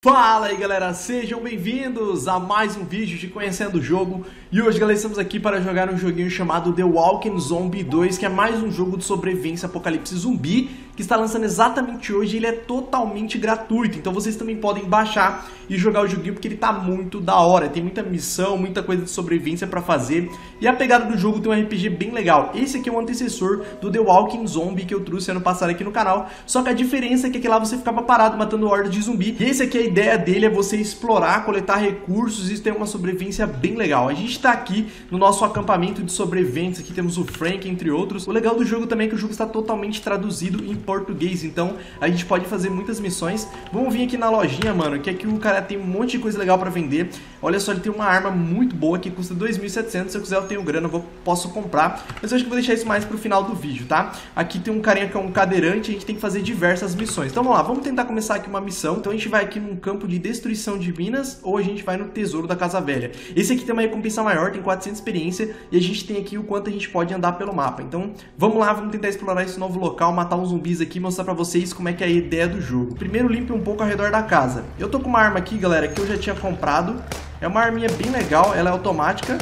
Fala aí galera, sejam bem-vindos a mais um vídeo de Conhecendo o Jogo. E hoje galera, estamos aqui para jogar um joguinho chamado The Walking Zombie 2 Que é mais um jogo de sobrevivência apocalipse zumbi Que está lançando exatamente hoje ele é totalmente gratuito. Então vocês também podem baixar e jogar o joguinho porque ele tá muito da hora. Tem muita missão, muita coisa de sobrevivência para fazer. E a pegada do jogo tem um RPG bem legal. Esse aqui é o antecessor do The Walking Zombie que eu trouxe ano passado aqui no canal. Só que a diferença é que aqui lá você ficava parado matando hordas de zumbi. E esse aqui é ideia dele é você explorar, coletar recursos e ter uma sobrevivência bem legal. A gente está aqui no nosso acampamento de sobreviventes, aqui temos o Frank, entre outros. O legal do jogo também é que o jogo está totalmente traduzido em português, então a gente pode fazer muitas missões. Vamos vir aqui na lojinha, mano, que aqui o cara tem um monte de coisa legal para vender. Olha só, ele tem uma arma muito boa que custa 2.700, se eu quiser eu tenho grana, eu vou, posso comprar. Mas eu acho que vou deixar isso mais pro final do vídeo, tá? Aqui tem um carinha que é um cadeirante, a gente tem que fazer diversas missões. Então vamos lá, vamos tentar começar aqui uma missão. Então a gente vai aqui num campo de destruição de minas ou a gente vai no tesouro da casa velha. Esse aqui tem uma recompensa maior, tem 400 experiência e a gente tem aqui o quanto a gente pode andar pelo mapa. Então vamos lá, vamos tentar explorar esse novo local, matar uns zumbis aqui, mostrar pra vocês como é que é a ideia do jogo. Primeiro limpe um pouco ao redor da casa. Eu tô com uma arma aqui, galera, que eu já tinha comprado. É uma arminha bem legal, ela é automática.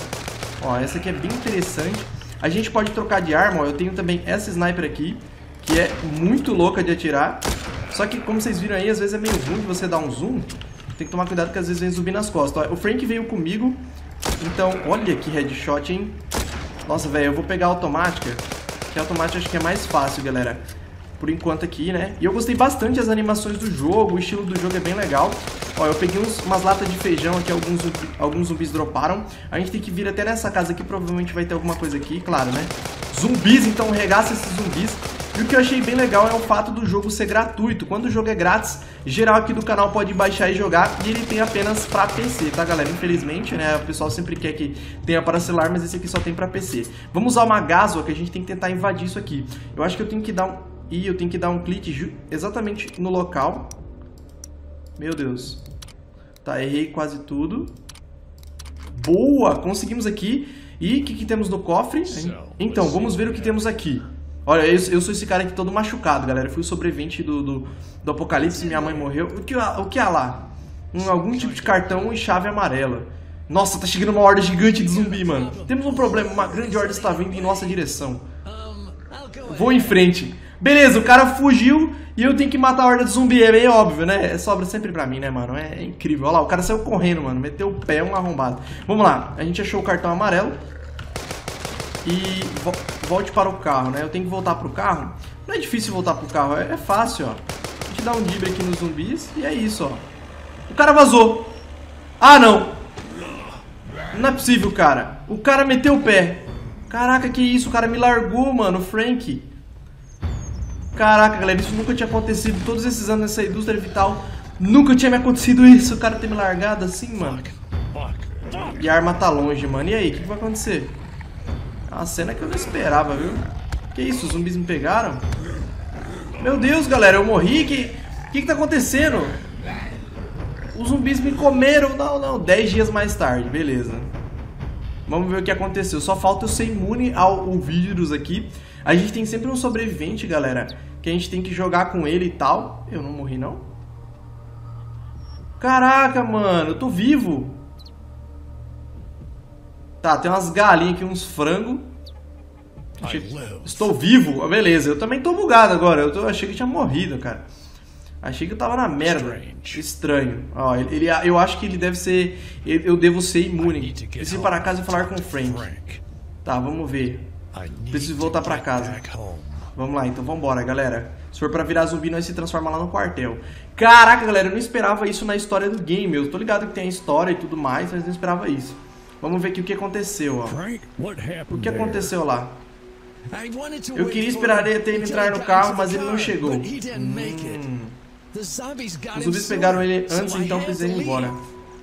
Ó, essa aqui é bem interessante. A gente pode trocar de arma, ó. Eu tenho também essa sniper aqui, que é muito louca de atirar. Só que, como vocês viram aí, às vezes é meio ruim de você dar um zoom. Tem que tomar cuidado que às vezes vem zumbi nas costas. Ó, o Frank veio comigo, então olha que headshot, hein? Nossa, velho, eu vou pegar a automática, que a automática acho que é mais fácil, galera. Por enquanto aqui, né? E eu gostei bastante das animações do jogo, o estilo do jogo é bem legal. Ó, eu peguei uns, umas latas de feijão aqui, alguns, alguns zumbis droparam. A gente tem que vir até nessa casa aqui, provavelmente vai ter alguma coisa aqui, claro, né? Zumbis, então regaça esses zumbis. E o que eu achei bem legal é o fato do jogo ser gratuito. Quando o jogo é grátis, geral aqui do canal pode baixar e jogar e ele tem apenas para PC, tá galera? Infelizmente, né, o pessoal sempre quer que tenha para celular, mas esse aqui só tem para PC. Vamos usar uma gaswa que a gente tem que tentar invadir isso aqui. Eu acho que eu tenho que dar um... Ih, eu tenho que dar um clique exatamente no local. Meu Deus. Tá, errei quase tudo. Boa! Conseguimos aqui. E o que, que temos no cofre? Então, vamos ver o que temos aqui. Olha, eu, eu, sou esse cara aqui todo machucado, galera. Eu fui o sobrevivente do, do, do apocalipse, minha mãe morreu. O que, o que há lá? Um, algum tipo de cartão e chave amarela. Nossa, tá chegando uma horda gigante de zumbi, mano. Temos um problema, uma grande horda está vindo em nossa direção. Vou em frente. Beleza, o cara fugiu e eu tenho que matar a horda de zumbi. É meio óbvio, né? É, sobra sempre pra mim, né, mano? É incrível. Olha lá, o cara saiu correndo, mano. Meteu o pé, um arrombado. Vamos lá. A gente achou o cartão amarelo e vo volte para o carro, né? Eu tenho que voltar para o carro. Não é difícil voltar para o carro, é, é, fácil, ó. A gente dá um dibre aqui nos zumbis e é isso, ó. O cara vazou. Ah, não. Não é possível, cara. O cara meteu o pé. Caraca, que isso? O cara me largou, mano, Frank. Caraca, galera, isso nunca tinha acontecido. Todos esses anos nessa indústria vital, nunca tinha me acontecido isso. O cara ter me largado assim, mano. E a arma tá longe, mano. E aí, o que vai acontecer? Uma cena que eu não esperava, viu? Que isso, os zumbis me pegaram? Meu Deus, galera, eu morri? Que que, que tá acontecendo? Os zumbis me comeram. Não, não, 10 dias mais tarde, beleza. Vamos ver o que aconteceu. Só falta eu ser imune ao, ao vírus aqui. A gente tem sempre um sobrevivente, galera, que a gente tem que jogar com ele e tal. Eu não morri, não? Caraca, mano, eu tô vivo. Tá, tem umas galinhas aqui, uns frangos. Estou vivo? Ah, beleza, eu também tô bugado agora. Eu tô... achei que tinha morrido, cara. Achei que eu tava na merda. Estranho. Ó, ele, ele, eu acho que ele deve ser. Eu devo ser imune. Preciso ir para casa e falar com o Frank. Tá, vamos ver. Preciso voltar para casa. Vamos lá, então vambora, galera. Se for pra virar zumbi, nós se transforma lá no quartel. Caraca, galera, eu não esperava isso na história do game. Eu tô ligado que tem a história e tudo mais, mas não esperava isso. Vamos ver aqui o que aconteceu, ó. O que aconteceu lá? Eu queria esperar ele entrar no carro, mas ele não chegou. Hum. Os zumbis pegaram ele antes, então precisei ir embora.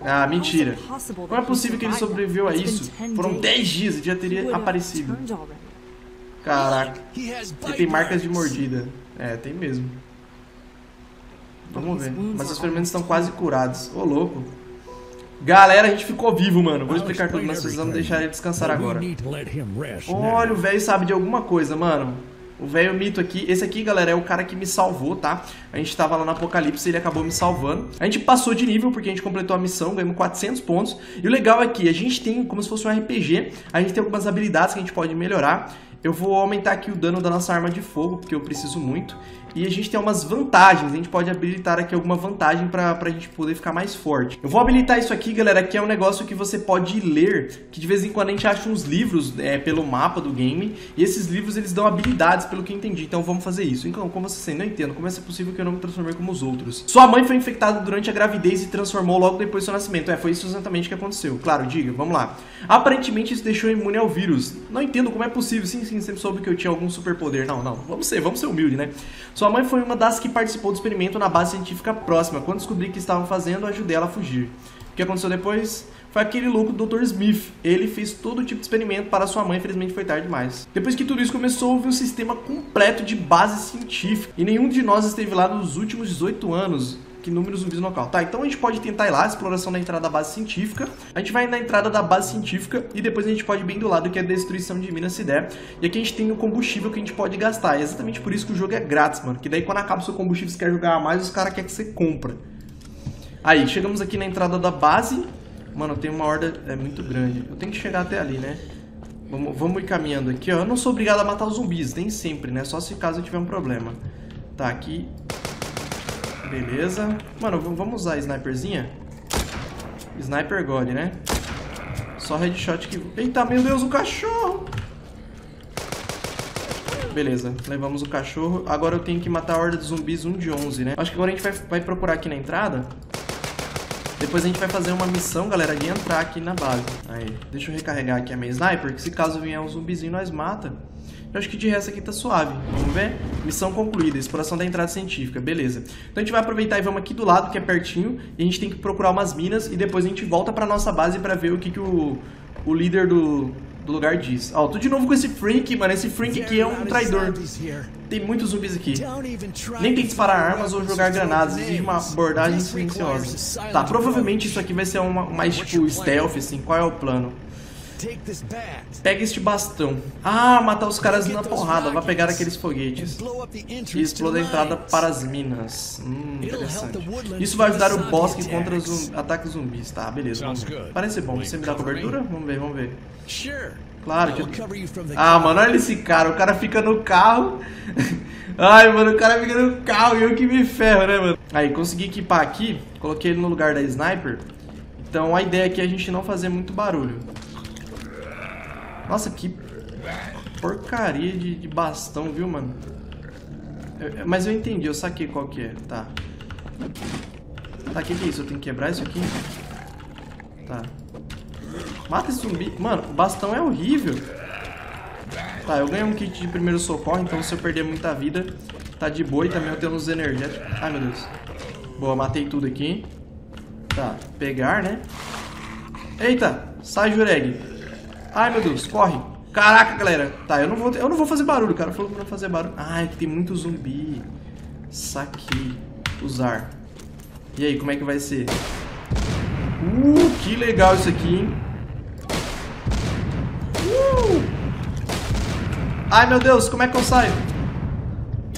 Ah, mentira. Como é possível que ele sobreviveu a isso? Foram 10 dias e já teria aparecido. Caraca. Ele tem marcas de mordida. É, tem mesmo. Vamos ver. Mas os ferimentos estão quase curados. Ô, louco. Galera, a gente ficou vivo, mano. Vou explicar tudo, nós precisamos deixar ele descansar agora. Olha, o velho sabe de alguma coisa, mano. O velho mito aqui, esse aqui, galera, é o cara que me salvou, tá? A gente tava lá no Apocalipse e ele acabou me salvando. A gente passou de nível porque a gente completou a missão, ganhamos 400 pontos. E o legal é que a gente tem, como se fosse um RPG, a gente tem algumas habilidades que a gente pode melhorar. Eu vou aumentar aqui o dano da nossa arma de fogo, porque eu preciso muito. E a gente tem umas vantagens, a gente pode habilitar aqui alguma vantagem pra, pra gente poder ficar mais forte. Eu vou habilitar isso aqui, galera, que é um negócio que você pode ler, que de vez em quando a gente acha uns livros é, pelo mapa do game, e esses livros eles dão habilidades, pelo que eu entendi, então vamos fazer isso. Então, como assim? Não entendo, como é possível que eu não me transformei como os outros? Sua mãe foi infectada durante a gravidez e transformou logo depois do seu nascimento. É, foi isso exatamente que aconteceu. Claro, diga, vamos lá. Aparentemente isso deixou imune ao vírus. Não entendo como é possível. Sim, sim, sempre soube que eu tinha algum superpoder. Não, não, vamos ser, vamos ser humilde, né? Sua mãe foi uma das que participou do experimento na base científica próxima. Quando descobri que estavam fazendo, ajudei ela a fugir. O que aconteceu depois? Foi aquele louco do Dr. Smith. Ele fez todo tipo de experimento para sua mãe, infelizmente foi tarde demais. Depois que tudo isso começou, houve um sistema completo de base científica. E nenhum de nós esteve lá nos últimos 18 anos que números zumbis no local. Tá, então a gente pode tentar ir lá, exploração da entrada da base científica. A gente vai na entrada da base científica e depois a gente pode ir bem do lado que é a destruição de minas se der. E aqui a gente tem o combustível que a gente pode gastar. É exatamente por isso que o jogo é grátis, mano. Que daí quando acaba o seu combustível, você quer jogar mais, os caras querem que você compra. Aí, chegamos aqui na entrada da base. Mano, tem uma horda é muito grande. Eu tenho que chegar até ali, né? Vamos, vamos ir caminhando aqui, ó. Eu não sou obrigado a matar os zumbis, nem sempre, né? Só se caso eu tiver um problema. Tá, aqui Beleza. Mano, vamos usar a sniperzinha? Sniper God, né? Só headshot que... Eita, meu Deus, o cachorro! Beleza, levamos o cachorro. Agora eu tenho que matar a horda de zumbis 1 de 11, né? Acho que agora a gente vai, vai procurar aqui na entrada. Depois a gente vai fazer uma missão, galera, de entrar aqui na base. Aí, deixa eu recarregar aqui a minha sniper, que se caso vier um zumbizinho, nós mata. Eu acho que de resto aqui tá suave. Vamos ver? Missão concluída, exploração da entrada científica, beleza. Então a gente vai aproveitar e vamos aqui do lado, que é pertinho, e a gente tem que procurar umas minas, e depois a gente volta pra nossa base pra ver o que, que o, o líder do, do lugar diz. Ó, tô de novo com esse Frank, mano, esse Frank aqui é um traidor. Tem muitos zumbis aqui. Nem tem que disparar armas ou jogar granadas, exige uma abordagem silenciosa. Tá, provavelmente isso aqui vai ser uma, mais tipo stealth, assim, qual é o plano? Pega este bastão. Ah, matar os caras na porrada. Vai pegar aqueles foguetes. E exploda a entrada para as minas. Hum, interessante. Isso vai ajudar o bosque contra os ataques zumbis. Tá, beleza. Parece bom. Você me dá cobertura? Vamos ver, vamos ver. Claro. Que... Ah, mano, olha esse cara. O cara fica no carro. Ai, mano, o cara fica no carro e eu que me ferro, né, mano? Aí, consegui equipar aqui. Coloquei ele no lugar da sniper. Então a ideia aqui é a gente não fazer muito barulho. Nossa, que porcaria de, de bastão, viu, mano? Eu, mas eu entendi, eu saquei qual que é. Tá. Tá, o que, que é isso? Eu tenho que quebrar isso aqui? Tá. Mata esse zumbi. Mano, o bastão é horrível. Tá, eu ganhei um kit de primeiro socorro, então se eu perder muita vida, tá de boa. E também eu tenho uns energéticos. Ai, meu Deus. Boa, matei tudo aqui. Tá, pegar, né? Eita, sai, Jureg. Ai, meu Deus, corre. Caraca, galera. Tá, eu não vou, eu não vou fazer barulho. Cara falou pra não fazer barulho. Ai, tem muito zumbi. Saque. Usar. E aí, como é que vai ser? Uh, que legal isso aqui, hein? Uh! Ai, meu Deus, como é que eu saio?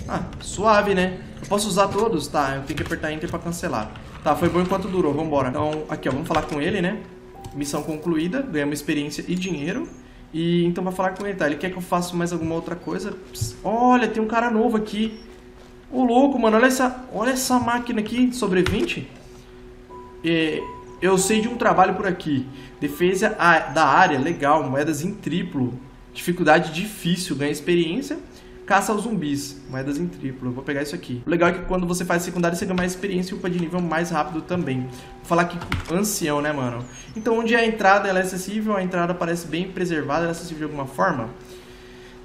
Ah, suave, né? Eu posso usar todos? Tá, eu tenho que apertar Enter pra cancelar. Tá, foi bom enquanto durou, vambora. Então, aqui, ó, vamos falar com ele, né? Missão concluída, ganhamos experiência e dinheiro. E então vai falar com ele, tá? Ele quer que eu faça mais alguma outra coisa. Pss, olha, tem um cara novo aqui. Ô louco, mano, olha essa, olha essa máquina aqui, sobrevivente. É, eu sei de um trabalho por aqui. Defesa da área, legal, moedas em triplo. Dificuldade difícil, ganha experiência. Caça aos zumbis, moedas em triplo. vou pegar isso aqui. O legal é que quando você faz secundário, você ganha mais experiência e upa de nível mais rápido também. Vou falar aqui com ancião, né, mano? Então, onde é a entrada ela é acessível, a entrada parece bem preservada, ela é acessível de alguma forma.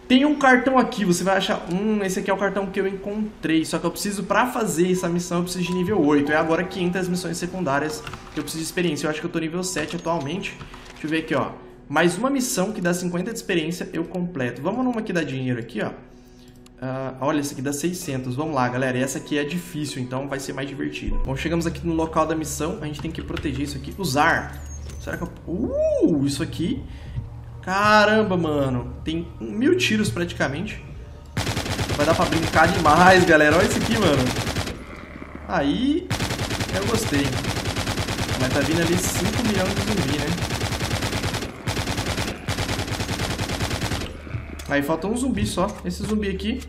Tem um cartão aqui, você vai achar... Hum, esse aqui é o cartão que eu encontrei. Só que eu preciso, pra fazer essa missão, eu preciso de nível 8. É agora que entra as missões secundárias que eu preciso de experiência. Eu acho que eu tô nível 7 atualmente. Deixa eu ver aqui, ó. Mais uma missão que dá 50 de experiência, eu completo. Vamos numa que dá dinheiro aqui, ó. Uh, olha, essa aqui dá 600. Vamos lá, galera. Essa aqui é difícil, então vai ser mais divertido. Bom, chegamos aqui no local da missão. A gente tem que proteger isso aqui. Usar. Será que eu... Uh, isso aqui... Caramba, mano. Tem mil tiros praticamente. Vai dar pra brincar demais, galera. Olha isso aqui, mano. Aí, eu gostei. Mas tá vindo ali 5 milhões de zumbi, né? Aí falta um zumbi só. Esse zumbi aqui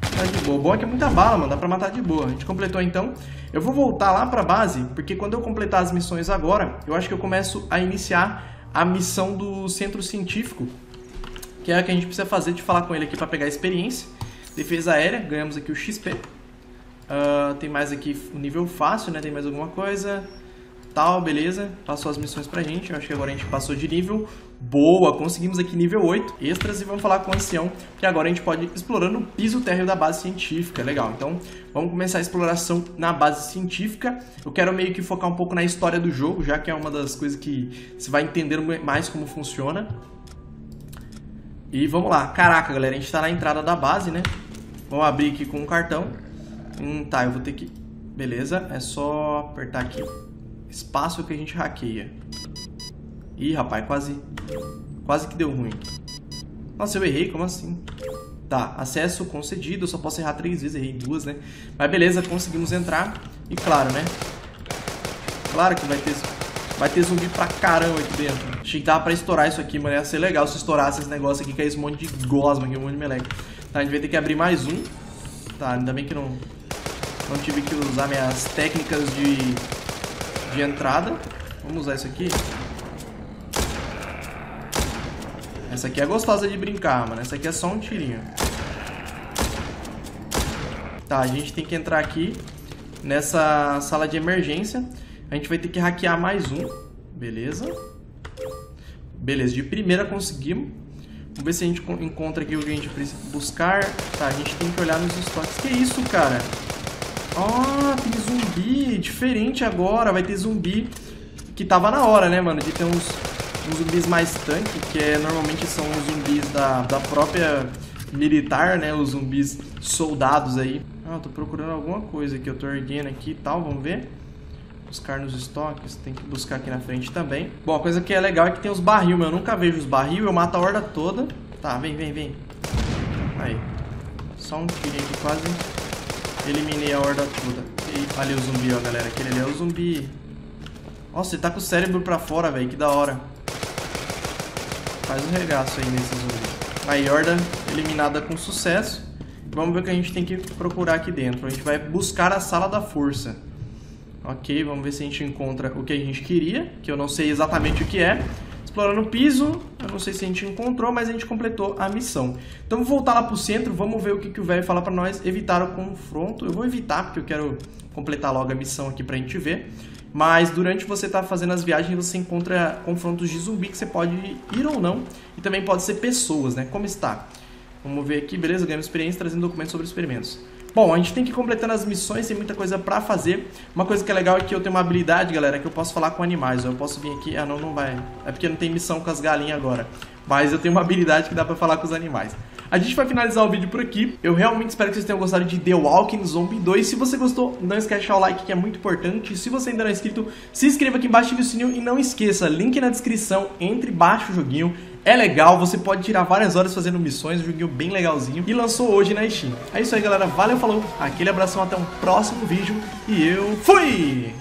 tá de boa. Bom é que é muita bala, mano. Dá pra matar de boa. A gente completou então. Eu vou voltar lá pra base, porque quando eu completar as missões agora, eu acho que eu começo a iniciar a missão do centro científico, que é a que a gente precisa fazer de falar com ele aqui pra pegar experiência. Defesa aérea, ganhamos aqui o XP. Uh, ah, tem mais aqui o nível fácil, né? Tem mais alguma coisa tal, beleza. Passou as missões pra gente, eu acho que agora a gente passou de nível. Boa, conseguimos aqui nível 8, extras, e vamos falar com o ancião, que agora a gente pode ir explorando o piso térreo da base científica, legal. Então, vamos começar a exploração na base científica. Eu quero meio que focar um pouco na história do jogo, já que é uma das coisas que você vai entender mais como funciona. E vamos lá. Caraca, galera, a gente tá na entrada da base, né? Vamos abrir aqui com um cartão. Hum, tá, eu vou ter que... Beleza, é só apertar aqui espaço que a gente hackeia. Ih, rapaz, quase, quase que deu ruim. Nossa, eu errei, como assim? Tá, acesso concedido, eu só posso errar três vezes, errei duas, né? Mas beleza, conseguimos entrar. E claro, né? Claro que vai ter, vai ter zumbi pra caramba aqui dentro. Achei que dava pra estourar isso aqui, mano. Ia ser legal se estourasse esse negócio aqui, que é esse monte de gosma aqui, um monte de meleca. Tá, a gente vai ter que abrir mais um. Tá, ainda bem que não, não tive que usar minhas técnicas de de entrada. Vamos usar isso aqui. Essa aqui é gostosa de brincar, mano. Essa aqui é só um tirinho. Tá, a gente tem que entrar aqui nessa sala de emergência. A gente vai ter que hackear mais um. Beleza. Beleza, de primeira conseguimos. Vamos ver se a gente encontra aqui o que a gente precisa buscar. Tá, a gente tem que olhar nos estoques. Que isso, cara? Ah, tem zumbi. Diferente agora. Vai ter zumbi que tava na hora, né, mano? De ter uns, uns zumbis mais tanque, que é, normalmente são os zumbis da, da própria militar, né? Os zumbis soldados aí. Ah, eu tô procurando alguma coisa que eu tô erguendo aqui e tal. Vamos ver. Buscar nos estoques. Tem que buscar aqui na frente também. Bom, a coisa que é legal é que tem os barril, mas eu nunca vejo os barril. Eu mato a horda toda. Tá, vem, vem, vem. Aí. Só um tiro aqui quase Eliminei a horda toda. E, ali o zumbi, ó, galera. Aquele ali é o zumbi. Nossa, ele tá com o cérebro pra fora, velho. Que da hora. Faz um regaço aí nesse zumbi. Aí, horda eliminada com sucesso. Vamos ver o que a gente tem que procurar aqui dentro. A gente vai buscar a sala da força. Ok, vamos ver se a gente encontra o que a gente queria, que eu não sei exatamente o que é. Explorando o piso, eu não sei se a gente encontrou, mas a gente completou a missão. Então vou voltar lá pro centro, vamos ver o que, que o velho fala para nós, evitar o confronto. Eu vou evitar, porque eu quero completar logo a missão aqui pra gente ver. Mas durante você tá fazendo as viagens, você encontra confrontos de zumbi que você pode ir ou não. E também pode ser pessoas, né? Como está? Vamos ver aqui, beleza? Ganhando experiência, trazendo documentos sobre experimentos. Bom, a gente tem que ir completando as missões, tem muita coisa pra fazer. Uma coisa que é legal é que eu tenho uma habilidade, galera, que eu posso falar com animais. Eu posso vir aqui... Ah, não, não vai. É porque não tem missão com as galinhas agora. Mas eu tenho uma habilidade que dá pra falar com os animais. A gente vai finalizar o vídeo por aqui. Eu realmente espero que vocês tenham gostado de The Walking Zombie 2. Se você gostou, não esquece de deixar o like, que é muito importante. Se você ainda não é inscrito, se inscreva aqui embaixo, ative o sininho e não esqueça, link na descrição, entre baixo o joguinho. É legal, você pode tirar várias horas fazendo missões, um joguinho bem legalzinho. E lançou hoje na Steam. É isso aí, galera. Valeu, falou. Aquele abração, até um próximo vídeo. E eu fui!